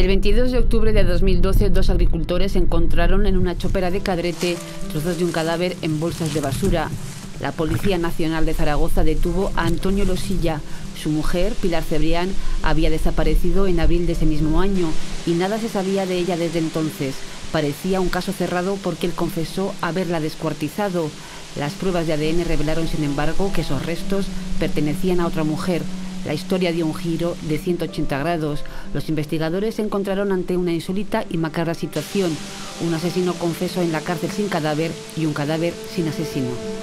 El 22 de octubre de 2012, dos agricultores encontraron en una chopera de Cadrete trozos de un cadáver en bolsas de basura. La Policía Nacional de Zaragoza detuvo a Antonio Losilla. Su mujer, Pilar Cebrián, había desaparecido en abril de ese mismo año y nada se sabía de ella desde entonces. Parecía un caso cerrado porque él confesó haberla descuartizado. Las pruebas de ADN revelaron, sin embargo, que esos restos pertenecían a otra mujer, la historia dio un giro de 180 grados. Los investigadores se encontraron ante una insólita y macabra situación. Un asesino confeso en la cárcel sin cadáver y un cadáver sin asesino.